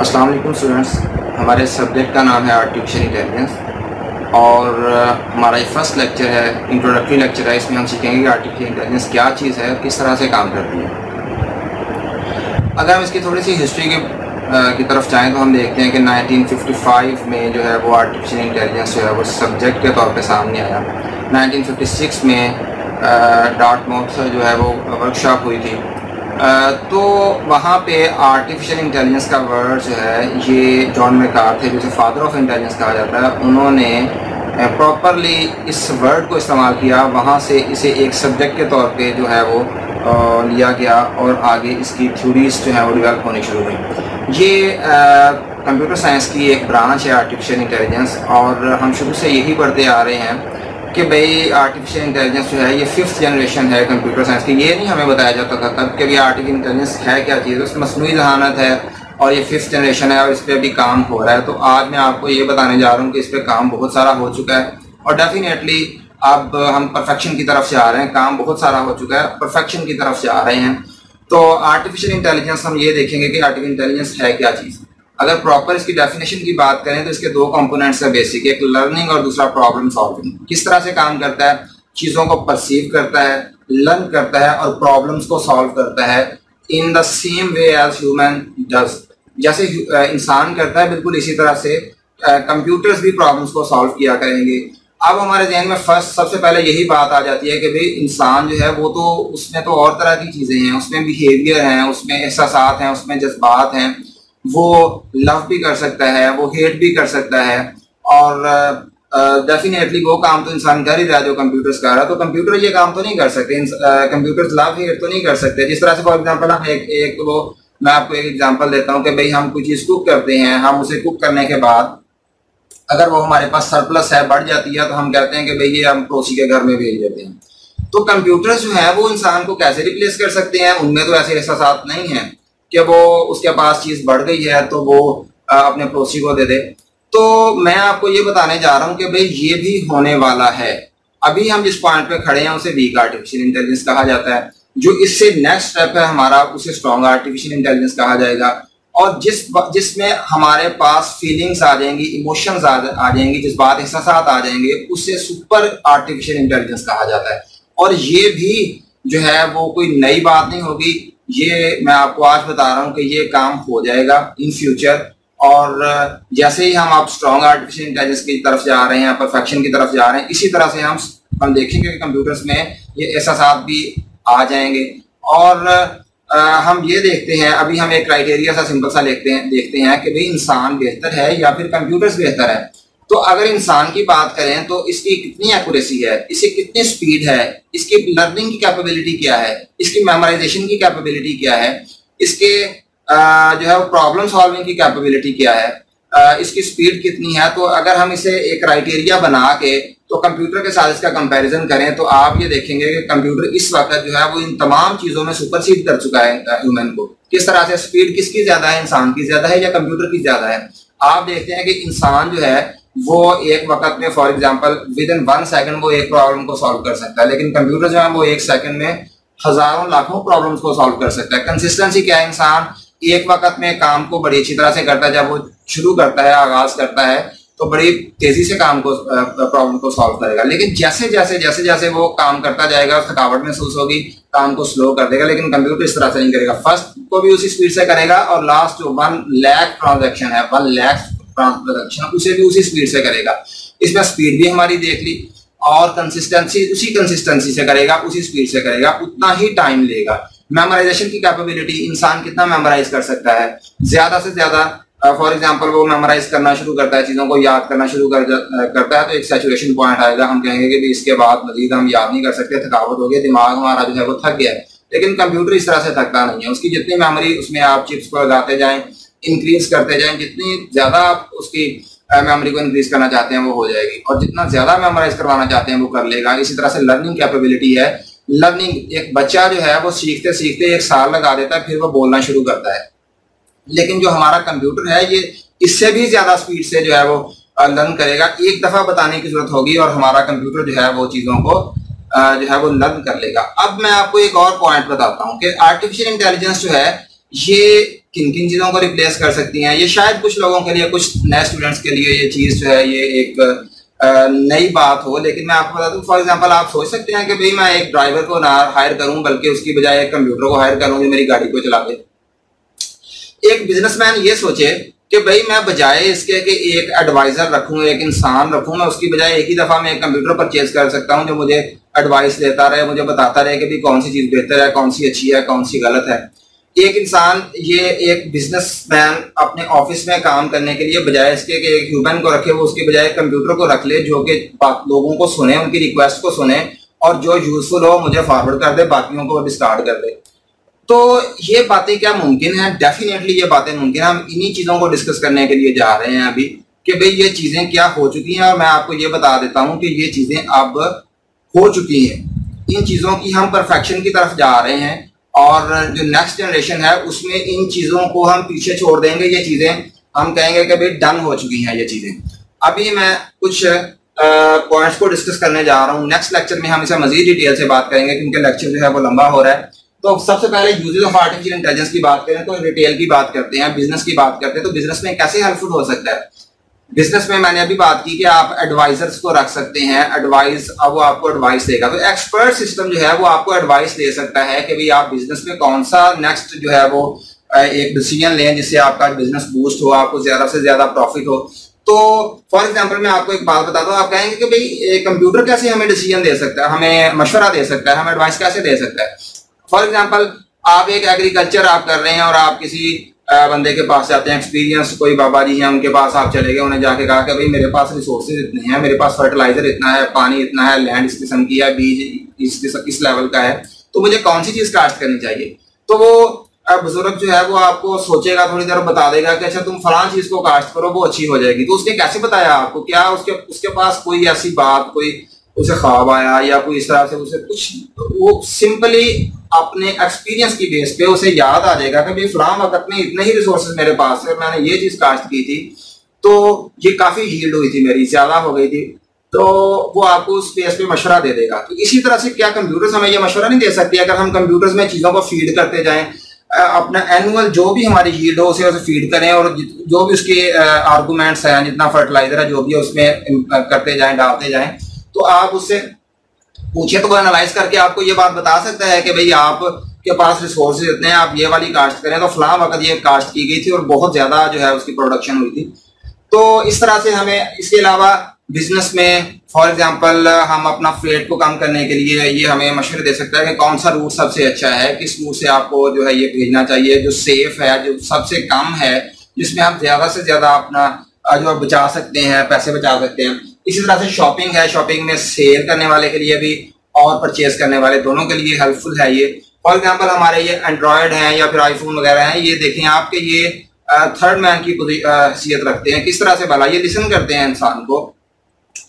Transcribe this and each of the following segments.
अस्सलाम वालेकुम स्टूडेंट्स हमारे सब्जेक्ट का नाम है आर्टिफिशियल इंटेलिजेंस और हमारा ये फ़र्स्ट लेक्चर है इंट्रोडक्टरी लेक्चर है, इसमें हम सीखेंगे कि आर्टिफिशियल इंटेलिजेंस क्या चीज़ है किस तरह से काम करती है। अगर हम इसकी थोड़ी सी हिस्ट्री के की तरफ़ जाएँ तो हम देखते हैं कि 1955 में जो है वो आर्टिफिशियल इंटेलिजेंस जो है वो सब्जेक्ट के तौर पर सामने आया। 1956 में डार्ट जो है वो वर्कशॉप हुई थी। तो वहाँ पे आर्टिफिशियल इंटेलिजेंस का वर्ड जो है, ये जॉन मेकार थे, जिसे फादर ऑफ़ इंटेलिजेंस कहा जाता है, उन्होंने प्रॉपरली इस वर्ड को इस्तेमाल किया, वहाँ से इसे एक सब्जेक्ट के तौर पे जो है वो लिया गया और आगे इसकी थ्योरीज जो है वो डिवेल्प होनी शुरू हुई। ये कंप्यूटर साइंस की एक ब्रांच है आर्टिफिशियल इंटेलिजेंस और हम शुरू से यही पढ़ते आ रहे हैं। कि भाई आर्टिफिशियल इंटेलिजेंस जो है, ये फिफ्थ जनरेशन है कंप्यूटर साइंस की। ये नहीं हमें बताया जाता था तब कि भाई आर्टिफिशियल इंटेलिजेंस है क्या चीज़? उसमें मसनू जहानत है और ये फिफ्थ जनरेशन है और इस पर अभी काम हो रहा है। तो आज मैं आपको ये बताने जा रहा हूँ कि इस पर काम बहुत सारा हो चुका है और डेफिनेटली अब हम परफेक्शन की तरफ़ से आ रहे हैं। काम बहुत सारा हो चुका है परफेक्शन की तरफ़ से आ रहे हैं। तो आर्टिफिशियल इंटेलिजेंस हम ये देखेंगे कि आर्टिफिशियल इंटेलिजेंस है क्या चीज़? अगर प्रॉपर इसकी डेफिनेशन की बात करें तो इसके दो कंपोनेंट्स है बेसिक एक लर्निंग और दूसरा प्रॉब्लम सॉल्विंग किस तरह से काम करता है? चीज़ों को परसीव करता है लर्न करता है और प्रॉब्लम्स को सॉल्व करता है in the same way as human does जैसे इंसान करता है, बिल्कुल इसी तरह से कंप्यूटर्स भी प्रॉब्लम्स को सॉल्व किया करेंगे। अब हमारे जहन में फ़र्स्ट सबसे पहले यही बात आ जाती है कि भाई इंसान जो है, वो तो उसमें तो और तरह की चीज़ें हैं, उसमें बिहेवियर हैं, उसमें एहसास हैं, उसमें जज्बात हैं। वो लव भी कर सकता है, वो हेट भी कर सकता है और डेफिनेटली वो काम तो इंसान कर ही रहा है जो कंप्यूटर्स कर रहा है। तो कंप्यूटर ये काम तो नहीं कर सकते कंप्यूटर लव हेट तो नहीं कर सकते। जिस तरह से फॉर एग्ज़ाम्पल हम एक एक वो, मैं आपको एक एग्ज़ाम्पल देता हूँ कि भाई हम कोई चीज़ कुक करते हैं, हम उसे कुक करने के बाद अगर वो हमारे पास सरप्लस है, बढ़ जाती है तो हम कहते हैं कि भाई ये हम पड़ोसी के घर में भेज देते हैं। तो कंप्यूटर्स जो है, वो इंसान को कैसे रिप्लेस कर सकते हैं? उनमें तो ऐसे एहसास नहीं है। कि वो उसके पास चीज़ बढ़ गई है तो वो अपने पड़ोसी को दे दे। तो मैं आपको ये बताने जा रहा हूँ कि भाई ये भी होने वाला है। अभी हम जिस पॉइंट पे खड़े हैं उसे वीक आर्टिफिशियल इंटेलिजेंस कहा जाता है जो इससे नेक्स्ट स्टेप है हमारा उसे स्ट्रॉन्ग आर्टिफिशियल इंटेलिजेंस कहा जाएगा। और जिस जिसमें हमारे पास फीलिंग्स आ जाएँगी इमोशंस आ, जाएँगी जिस बात एहसास आ जाएँगे उसे सुपर आर्टिफिशियल इंटेलिजेंस कहा जाता है। और ये भी जो है वो कोई नई बात नहीं होगी। ये मैं आपको आज बता रहा हूँ कि ये काम हो जाएगा इन फ्यूचर और जैसे ही हम आप स्ट्रॉन्ग आर्टिफिशियल इंटेलिजेंस की तरफ़ जा रहे हैं परफेक्शन की तरफ़ जा रहे हैं इसी तरह से हम हम देखेंगे कि कंप्यूटर्स में ये एहसास भी आ जाएँगे. और आ, हम ये देखते हैं अभी हम एक क्राइटेरिया सा सिंपल सा देखते हैं देखते हैं कि भाई इंसान बेहतर है या फिर कंप्यूटर्स बेहतर है. तो अगर इंसान की बात करें तो इसकी कितनी एक्यूरेसी है, इसकी कितनी स्पीड है, इसकी लर्निंग की कैपेबिलिटी क्या है, इसकी मेमोराइजेशन की कैपेबिलिटी क्या है, इसके जो है प्रॉब्लम सॉल्विंग की कैपेबिलिटी क्या है इसकी स्पीड कितनी है तो अगर हम इसे एक क्राइटेरिया बना के तो कंप्यूटर के साथ इसका कंपैरिजन करें तो आप ये देखेंगे कि कंप्यूटर इस वक्त जो है वो इन तमाम चीज़ों में सुपरसीड कर चुका है ह्यूमन को। किस तरह से स्पीड किसकी ज़्यादा है, इंसान की ज़्यादा है या कंप्यूटर की ज़्यादा है? आप देखते हैं कि इंसान जो है वो एक वक्त में for example within one second वो एक प्रॉब्लम को सॉल्व कर सकता है, लेकिन कंप्यूटर जो है वो एक सेकंड में हज़ारों लाखों प्रॉब्लम्स को सॉल्व कर सकता है। कंसिस्टेंसी क्या है इंसान? एक वक्त में काम को बड़ी अच्छी तरह से करता है, जब वो शुरू करता है, आगाज़ करता है तो बड़ी तेज़ी से काम को प्रॉब्लम को सॉल्व करेगा। लेकिन जैसे जैसे जैसे जैसे वो काम करता जाएगा, थकावट महसूस होगी, काम को स्लो कर देगा, लेकिन कंप्यूटर इस तरह से नहीं करेगा। फ़र्स्ट को भी उसी स्पीड से करेगा और लास्ट जो वन लैख ट्रांजेक्शन है वन लैख प्रोडक्शन उसे भी उसी स्पीड से करेगा। इसमें स्पीड भी हमारी देख ली, और कंसिस्टेंसी उसी कंसिस्टेंसी से करेगा, उसी स्पीड से करेगा, उतना ही टाइम लेगा। मेमोराइजेशन की कैपेबिलिटी इंसान कितना मेमोराइज कर सकता है? ज़्यादा से ज़्यादा फॉर एग्ज़ाम्पल वो मेमोराइज करना शुरू करता है, चीज़ों को याद करना शुरू कर करता है तो एक सेचुरेशन पॉइंट आएगा। हम कहेंगे कि इसके बाद मजीद हम याद नहीं कर सकते, थकावट हो गई, दिमाग हमारा जो है वो थक गया लेकिन कंप्यूटर इस तरह से थकता नहीं है। उसकी जितनी मेमोरी उसमें आप चिप्स को लगाते जाएँ इंक्रीज करते जाएँ, जितनी ज़्यादा आप उसकी मेमोरी को इंक्रीज करना चाहते हैं, वो हो जाएगी। और जितना ज़्यादा मेमोराइज करवाना चाहते हैं, वो कर लेगा। इसी तरह से लर्निंग कैपेबिलिटी है। लर्निंग एक बच्चा जो है, वो सीखते सीखते एक साल लगा देता है, फिर वो बोलना शुरू करता है। लेकिन जो हमारा कंप्यूटर है, ये इससे भी ज़्यादा स्पीड से जो है वो लर्न करेगा। एक दफ़ा बताने की ज़रूरत होगी और हमारा कंप्यूटर जो है, वो चीज़ों को जो है वो लर्न कर लेगा। अब मैं आपको एक और पॉइंट बताता हूँ कि आर्टिफिशियल इंटेलिजेंस जो है, ये किन किन चीज़ों को रिप्लेस कर सकती हैं? ये शायद कुछ लोगों के लिए, कुछ नए स्टूडेंट्स के लिए ये चीज़ जो है, ये एक नई बात हो। लेकिन मैं आपको बता दूँ फॉर एग्जांपल आप सोच सकते हैं कि भाई मैं एक ड्राइवर को ना हायर करूँ, बल्कि उसकी बजाय एक कंप्यूटर को हायर करूँ, जो मेरी गाड़ी को चला दे एक बिजनेसमैन ये सोचे कि भाई मैं बजाय इसके कि एक एडवाइजर रखूँ, एक इंसान रखूँ, मैं उसकी बजाय एक ही दफ़ा मैं एक कंप्यूटर परचेज कर सकता हूँ, जो मुझे एडवाइस देता रहे, मुझे बताता रहे कि भाई कौन सी चीज़ बेहतर है, कौन सी अच्छी है, कौन सी गलत है। एक इंसान, ये एक बिजनेसमैन अपने ऑफ़िस में काम करने के लिए बजाय इसके कि एक ह्यूमन को रखे, वो उसके बजाय कंप्यूटर को रख ले, जो कि लोगों को सुने, उनकी रिक्वेस्ट को सुने, और जो यूजफुल हो, मुझे फॉरवर्ड कर दे, बाकियों को डिस्कार्ड कर दे। तो ये बातें क्या मुमकिन है? डेफिनेटली ये बातें मुमकिन है। हम इन्हीं चीज़ों को डिस्कस करने के लिए जा रहे हैं अभी कि भाई ये चीज़ें क्या हो चुकी हैं, और मैं आपको ये बता देता हूँ कि ये चीज़ें अब हो चुकी हैं। इन चीज़ों की हम परफेक्शन की तरफ़ जा रहे हैं। और जो नेक्स्ट जनरेशन है, उसमें इन चीज़ों को हम पीछे छोड़ देंगे, ये चीज़ें। हम कहेंगे कि भाई डन हो चुकी हैं ये चीज़ें। अभी मैं कुछ पॉइंट्स को डिस्कस करने जा रहा हूँ। नेक्स्ट लेक्चर में हम इसे मजीद डिटेल से बात करेंगे, क्योंकि लेक्चर जो है वो लंबा हो रहा है। तो सबसे पहले यूजेज ऑफ़ आर्टिफिशियल इंटेलिजेंस की बात करें तो रिटेल की बात करते हैं बिज़नेस की बात करते हैं तो बिज़नेस में कैसे हेल्पफुल हो सकता है? बिज़नेस में मैंने अभी बात की कि आप एडवाइजर्स को रख सकते हैं एडवाइस अब वो आपको एडवाइस देगा। तो एक्सपर्ट सिस्टम जो है, वो आपको एडवाइस दे सकता है कि भाई आप बिज़नेस में कौन सा नेक्स्ट जो है वो एक डिसीज़न लें जिससे आपका बिज़नेस बूस्ट हो, आपको ज़्यादा से ज़्यादा प्रॉफिट हो। तो फॉर एग्ज़ाम्पल मैं आपको एक बात बता दूँ, आप कहेंगे कि भाई कंप्यूटर कैसे हमें डिसीज़न दे सकता है, हमें मशवरा दे सकता है, हमें एडवाइस कैसे दे सकता है? फॉर एग्ज़ाम्पल आप एक एग्रीकल्चर आप कर रहे हैं और आप किसी बंदे के पास जाते हैं एक्सपीरियंस कोई बाबा जी हैं उनके पास, आप चले गए, उन्हें जाके कहा कि भाई मेरे पास रिसोर्सेज इतने हैं, मेरे पास फर्टिलाइज़र इतना है, पानी इतना है लैंड इस किस्म की है, बीज इस किस्म इस लेवल का है तो मुझे कौन सी चीज़ कास्ट करनी चाहिए? तो वो बुज़ुर्ग जो है वो आपको सोचेगा, थोड़ी देर बता देगा कि अच्छा तुम फलां चीज़ को कास्ट करो, वो अच्छी हो जाएगी। तो उसने कैसे बताया आपको? क्या उसके उसके पास कोई ऐसी बात, कोई उसे ख्वाब आया या कोई इस तरह से उसे कुछ, वो सिंपली अपने एक्सपीरियंस की बेस पे उसे याद आ जाएगा कि भाई वक्त में इतने ही रिसोर्सेज मेरे पास है मैंने ये चीज़ काश्त की थी। तो ये काफ़ी हील्ड हुई थी मेरी, ज़्यादा हो गई थी। तो वो आपको उस बेस पे मशवरा दे देगा। तो इसी तरह से क्या कंप्यूटर्स हमें ये मशवरा नहीं दे सकती? अगर हम कंप्यूटर्स में चीज़ों को फ़ीड करते जाएँ अपना एनुअल जो भी हमारी हील्ड हो, उसे उसे फ़ीड करें और जो भी उसके आर्गूमेंट्स हैं, जितना फर्टिलाइज़र है, जो भी है उसमें करते जाएँ, डालते जाएँ तो आप उससे पूछे तो वो एनालाइज करके आपको ये बात बता सकता है कि भाई आप के पास रिसोर्सेज इतने हैं, आप ये वाली कास्ट करें। तो फलां वक्त ये कास्ट की गई थी और बहुत ज़्यादा जो है उसकी प्रोडक्शन हुई थी। तो इस तरह से हमें इसके अलावा बिज़नेस में फॉर एग्जांपल हम अपना फ्रेट को कम करने के लिए ये हमें मशवरे दे सकता है कि कौन सा रूट सबसे अच्छा है, किस रूट से आपको जो है ये भेजना चाहिए, जो सेफ़ है, जो सबसे कम है, जिसमें हम ज़्यादा से ज़्यादा अपना, जो बचा सकते हैं, पैसे बचा सकते हैं। इसी तरह से शॉपिंग है शॉपिंग में सेल करने वाले के लिए भी और परचेज करने वाले दोनों के लिए हेल्पफुल है ये। फॉर एग्ज़ाम्पल हमारे ये एंड्रॉयड हैं या फिर आईफोन वगैरह हैं, ये देखें आपके ये थर्ड मैन की हैसियत रखते हैं। किस तरह से भला, ये लिसन करते हैं इंसान को।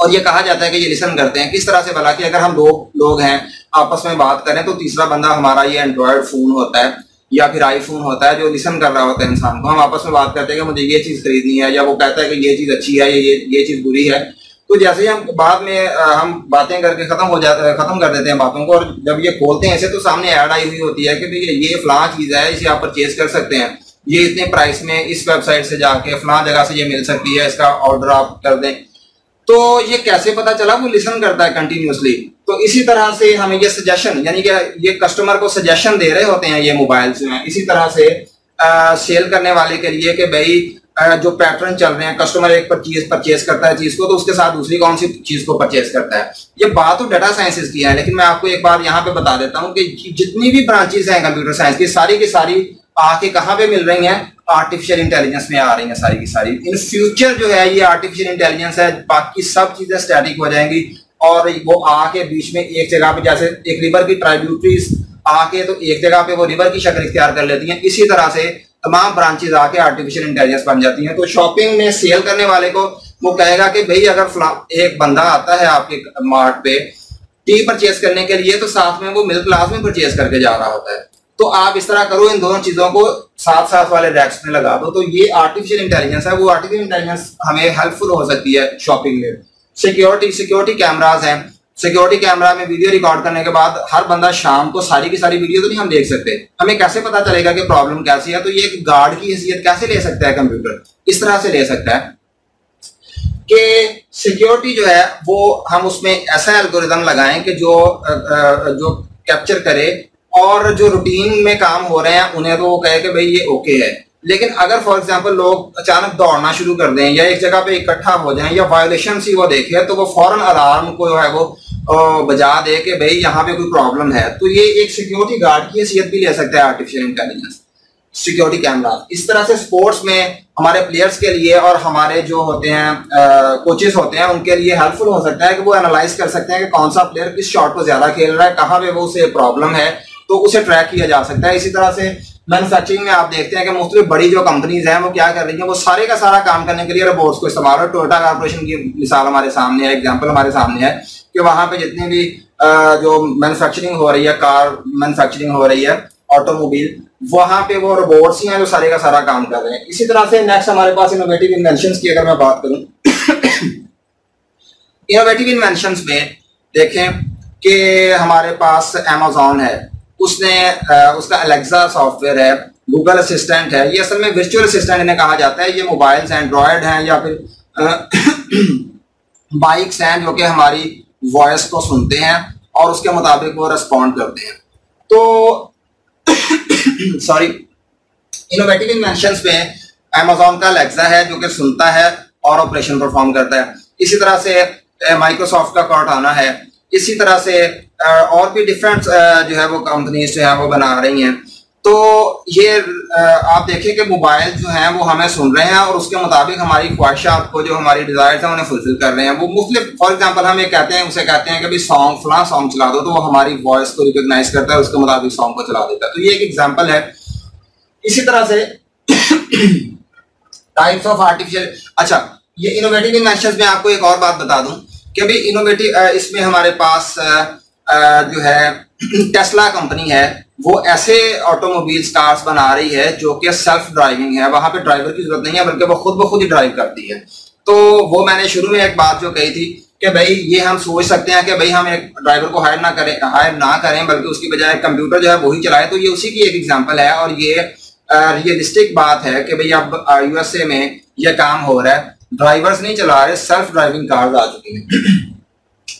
और ये कहा जाता है कि ये लिसन करते हैं। किस तरह से भला कि अगर हम दो लोग हैं, आपस में बात करें तो तीसरा बंदा हमारा ये एंड्रॉयड फ़ोन होता है या फिर आईफोन होता है, जो लिसन कर रहा होता है इंसान को। हम आपस में बात करते हैं कि मुझे ये चीज़ खरीदनी है या वो कहता है कि ये चीज़ अच्छी है ये ये चीज़ बुरी है। तो जैसे ही हम बाद में हम बातें करके खत्म हो जाते खत्म कर देते हैं बातों को और जब ये खोलते हैं ऐसे तो सामने ऐड आई हुई होती है कि भैया ये फलां चीज़ है इसे आप परचेज कर सकते हैं। ये इतने प्राइस में इस वेबसाइट से जाके फलां जगह से ये मिल सकती है इसका ऑर्डर आप कर दें। तो ये कैसे पता चला? वो लिसन करता है कंटिन्यूसली तो इसी तरह से हमें ये सजेशन यानी कि ये कस्टमर को सजेशन दे रहे होते हैं ये मोबाइल में। इसी तरह से आ, सेल करने वाले के लिए कि भाई जो पैटर्न चल रहे हैं कस्टमर एक चीज़ परचेज करता है चीज़ को तो उसके साथ दूसरी कौन सी चीज़ को परचेज करता है? ये बात तो डाटा साइंसेज की है, लेकिन मैं आपको एक बार यहाँ पे बता देता हूँ कि जितनी भी ब्रांचेस हैं कंप्यूटर साइंस की, सारी की सारी आके कहाँ पे मिल रही हैं? आर्टिफिशियल इंटेलिजेंस में आ रही हैं सारी की सारी। इन फ्यूचर जो है, ये आर्टिफिशियल इंटेलिजेंस है, बाकी सब चीज़ें स्टैटिक हो जाएँगी और वो आके बीच में एक जगह पे, जैसे एक रिवर की ट्राइब्यूटरीज आके तो एक जगह पे वो रिवर की शक्ल इख्तियार कर लेती हैं। इसी तरह से तमाम ब्रांचेज आके आर्टिफिशियल इंटेलिजेंस बन जाती हैं। तो शॉपिंग में सेल करने वाले को वो कहेगा कि भाई, अगर एक बंदा आता है आपके मार्ट पे टी परचेज करने के लिए तो साथ में वो मिडिल क्लास में परचेज करके जा रहा होता है। तो आप इस तरह करो, इन दोनों चीज़ों को साथ साथ वाले रैक्स में लगा दो। तो ये आर्टिफिशियल इंटेलिजेंस है। वो आर्टिफिशियल इंटेलिजेंस हमें हेल्पफुल हो सकती है शॉपिंग में। सिक्योरिटी सिक्योरिटी कैमराज हैं। सिक्योरिटी कैमरा में वीडियो रिकॉर्ड करने के बाद हर बंदा शाम को सारी की सारी वीडियो तो नहीं हम देख सकते। हमें कैसे पता चलेगा कि प्रॉब्लम कैसी है? तो ये एक गार्ड की हैसियत कैसे ले सकता है कंप्यूटर इस तरह से ले सकता है। कि सिक्योरिटी जो है, वो हम उसमें ऐसा एल्गोरिदम लगाएँ कि जो जो कैप्चर करे और जो रूटीन में काम हो रहे हैं, उन्हें तो वो कहे कि भाई ये ओके है। लेकिन अगर फॉर एग्जांपल लोग अचानक दौड़ना शुरू कर दें या एक जगह पे इकट्ठा हो जाएँ या वायोलेशन ही वो देखे तो वो फ़ौरन अलार्म को जो है वो बजा दे के भाई यहाँ पे कोई प्रॉब्लम है। तो ये एक सिक्योरिटी गार्ड की हैसियत भी ले सकता है आर्टिफिशियल इंटेलिजेंस सिक्योरिटी कैमरा इस तरह से स्पोर्ट्स में हमारे प्लेयर्स के लिए और हमारे जो होते हैं कोचेस होते हैं, उनके लिए हेल्पफुल हो सकता है कि वो एनालाइज कर सकते हैं कि कौन सा प्लेयर किस शॉट को ज़्यादा खेल रहा है, कहाँ पे वो उसे प्रॉब्लम है तो उसे ट्रैक किया जा सकता है। इसी तरह से मैनुफैक्चरिंग में आप देखते हैं कि मुख्तलिफ़ बड़ी जो कंपनीज़ हैं, वो क्या कर रही हैं? वो सारे का सारा काम करने के लिए रोबोट्स को इस्तेमाल टोयोटा कॉर्पोरेशन की मिसाल हमारे सामने है एग्ज़ाम्पल हमारे सामने है कि वहाँ पे जितनी भी जो मैन्युफैक्चरिंग हो रही है कार मैन्युफैक्चरिंग हो रही है ऑटोमोबाइल वहाँ पे वो रोबोट्स ही हैं जो सारे का सारा काम कर रहे हैं। इसी तरह से नेक्स्ट हमारे पास इनोवेटिव इन्वेंशन की अगर मैं बात करूँ इनोवेटिव इन्वेंशन में देखें कि हमारे पास एमेजोन है उसने उसका अलेक्सा सॉफ्टवेयर है गूगल असिस्टेंट है, ये असल में वर्चुअल असिस्टेंट इन्हें कहा जाता है। ये मोबाइल्स एंड्रॉयड हैं या फिर बाइक्स हैं जो कि हमारी वॉइस को सुनते हैं और उसके मुताबिक वो रिस्पॉन्ड करते हैं। तो सॉरी इनोवेटिव इन्वेंशन में अमेजोन का अलेक्सा है जो कि सुनता है और ऑपरेशन परफॉर्म करता है। इसी तरह से माइक्रोसॉफ्ट का कॉर्टाना है। इसी तरह से और भी डिफरेंट जो है वो कंपनीज़ जो है वो बना रही हैं। तो ये आप देखें कि मोबाइल जो हैं वो हमें सुन रहे हैं और उसके मुताबिक हमारी ख्वाहिशात को जो हमारी डिज़ायर है उन्हें फुलफिल कर रहे हैं। वो मुख्तलिफ़ फॉर एग्जांपल हम ये कहते हैं, उसे कहते हैं कि भाई सॉन्ग फला सॉन्ग चला दो तो वो हमारी वॉइस को रिकोगनाइज करता है, उसके मुताबिक सॉन्ग को चला देता है। तो ये एक एग्ज़ाम्पल है। इसी तरह से टाइप्स ऑफ़ आर्टिफिशियल अच्छा ये इनोवेटिव इन्वेंशन में आपको एक और बात बता दूँ। कि भाई इनोवेटिव इसमें हमारे पास जो है टेस्ला कंपनी है, वो ऐसे ऑटोमोबाइल कार्स बना रही है जो कि सेल्फ ड्राइविंग है। वहाँ पे ड्राइवर की ज़रूरत नहीं है, बल्कि वो खुद ब खुद ही ड्राइव करती है। तो वो मैंने शुरू में एक बात जो कही थी कि भाई, ये हम सोच सकते हैं कि भाई, हम एक ड्राइवर को हायर ना करें हायर ना करें, बल्कि उसकी बजाय कंप्यूटर जो है वही चलाए। तो ये उसी की एक एग्ज़ाम्पल है और ये रियलिस्टिक बात है कि भाई, अब यूएसए में यह काम हो रहा है। ड्राइवर्स नहीं चला रहे सेल्फ ड्राइविंग कार्स आ चुकी हैं।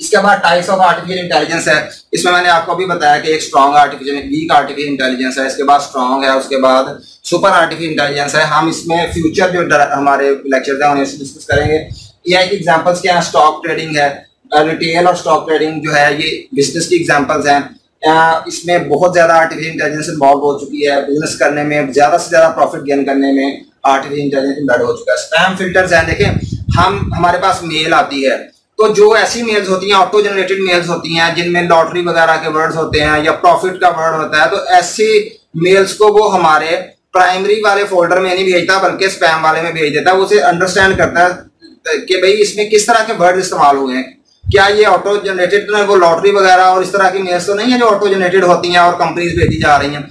इसके बाद टाइप्स ऑफ़ आर्टिफिशियल इंटेलिजेंस है। इसमें मैंने आपको अभी बताया कि एक strong artificial weak artificial intelligence है, इसके बाद स्ट्रॉन्ग है, उसके बाद सुपर आर्टिफिशियल इंटेलिजेंस है। हम इसमें फ्यूचर जो हमारे लेक्चर है, उन्हें डिस्कस करेंगे। ये की एग्जाम्पल्स क्या है? स्टॉक ट्रेडिंग है। रिटेल और स्टॉक ट्रेडिंग जो है, ये बिज़नेस की एग्जाम्पल्स हैं। इसमें बहुत ज़्यादा आर्टिफिशियल इंटेलिजेंस इन्वॉल्व हो चुकी है। बिज़नेस करने में, ज़्यादा से ज़्यादा प्रॉफिट गेन करने में। आर्टिफिशियल इंटेलिजेंस इम्बेड हो चुका है। स्पैम फिल्टर्स हैं, देखें, हम, हमारे पास मेल आती है। तो जो ऐसी मेल्स होती हैं ऑटो जनरेटेड मेल्स होती हैं, जिनमें लॉटरी वगैरह के वर्ड्स होते हैं या प्रॉफिट का वर्ड होता है तो ऐसी मेल्स को वो हमारे प्राइमरी वाले फोल्डर में नहीं भेजता, बल्कि स्पैम वाले में भेज देता है। उसे अंडरस्टैंड करता है, कि भाई, इसमें किस तरह के वर्ड इस्तेमाल हुए हैं। क्या ये ऑटो जनरेटेड वो लॉटरी वगैरह और इस तरह की मेल्स तो नहीं है जो ऑटो जनरेटेड होती हैं और कंपनीज़ भेजी जा रही हैं।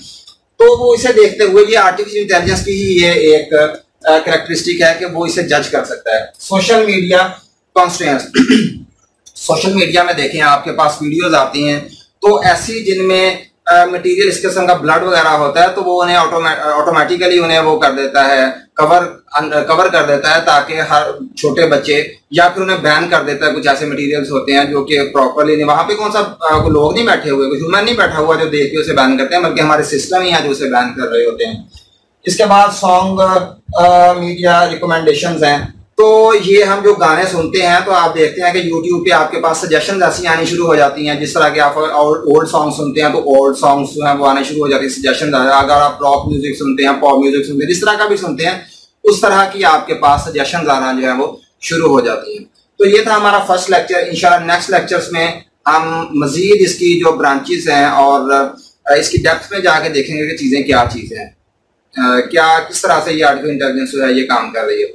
तो वो इसे देखते हुए ये आर्टिफिशियल इंटेलिजेंस की ही ये एक करेक्टरिस्टिक है कि वो इसे जज कर सकता है। Social media Constance social media में देखें, आपके पास वीडियोज़ आती हैं तो ऐसी जिनमें मटेरियल इस किस्म का ब्लड वगैरह होता है तो वो उन्हें ऑटोमेटिकली उन्हें वो कर देता है कवर कवर कर देता है ताकि हर छोटे बच्चे या फिर उन्हें बैन कर देता है कुछ ऐसे मटेरियल्स होते हैं जो कि प्रॉपरली नहीं। वहाँ पे कौन सा लोग नहीं बैठे हुए कोई ह्यूमन नहीं बैठा हुआ जो देख के उसे बैन करते हैं, बल्कि हमारे सिस्टम ही है जो उसे बैन कर रहे होते हैं। इसके बाद सॉन्ग मीडिया रिकमेंडेशन हैं। तो ये हम जो गाने सुनते हैं तो आप देखते हैं कि यूट्यूब पे आपके पास सजेशन ऐसी आनी शुरू हो जाती हैं, जिस तरह के आप ओल्ड सॉन्ग सुनते हैं तो ओल्ड सॉन्ग्स जो हैं वो आने शुरू हो जाते हैं सजेशन अगर आप रॉक म्यूज़िक सुनते हैं पॉप म्यूज़िक सुनते हैं, जिस तरह का भी सुनते हैं, उस तरह की आपके पास सजेशन आना जो है वो शुरू हो जाती है। तो ये था हमारा फ़र्स्ट लेक्चर इंशाल्लाह नेक्स्ट लेक्चर्स में हम मजीद इसकी जो ब्रांचेस हैं और इसकी डेप्थ में जाके देखेंगे कि चीज़ें क्या चीज़ें हैं। क्या, किस तरह से ये आर्टिफिशियल इंटेलिजेंस जो है ये काम कर रही है।